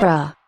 Bruh.